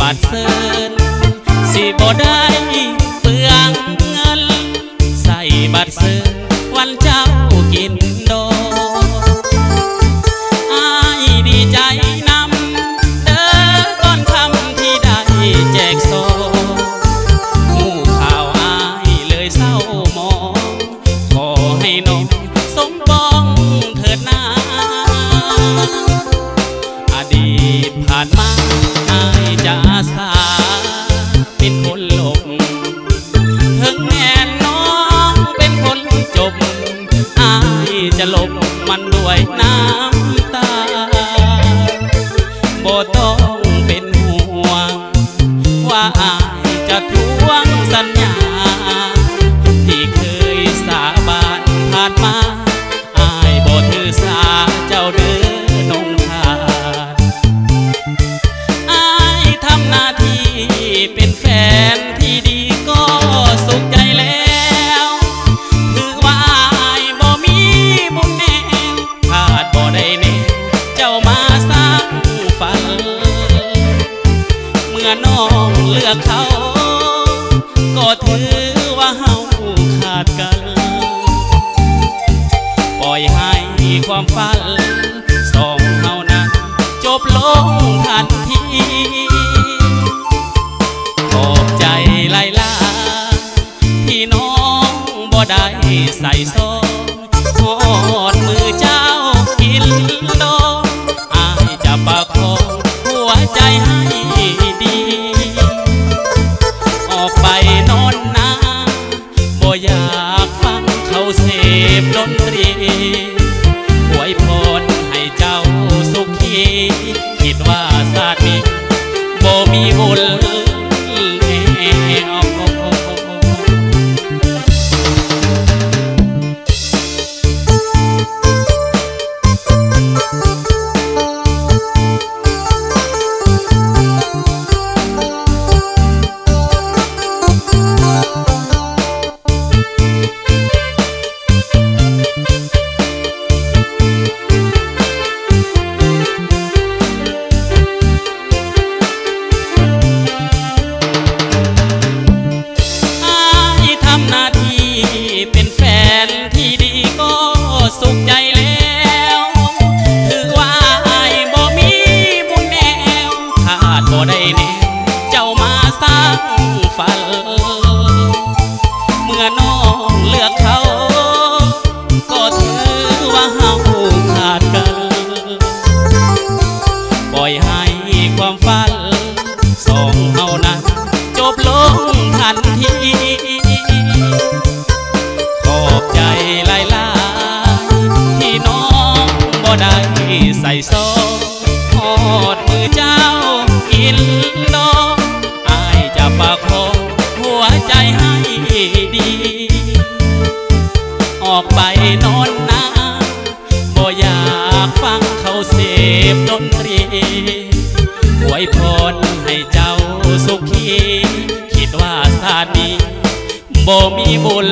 บัดเซินสิบ่ได้เปลืองเงิน ใส่บัตรซื้อวันเจ้ากินโดอายดีใจนำเด้อก่อนคำที่ได้แจกโซหมู่ข่าวอายเลยเศร้ามองขอให้น้องสมปองเถิดนาอดีตผ่านมา จ มื่อน้องเลือกเขา ก็ถือว่าเฮาขาดกัน ปล่อยให้ความฝันสองเฮานั้นจบลงทันทีขอบใจหลายลาที่น้องบ่ได้ใส่ซอง นนองอายจะประคองหัวใจให้ดี ออกไปนอนนาบ่อยากฟังเขาเสพดนตรีหวยพรให้เจ้าสุขี คิดว่าชานีบ่มีบุญ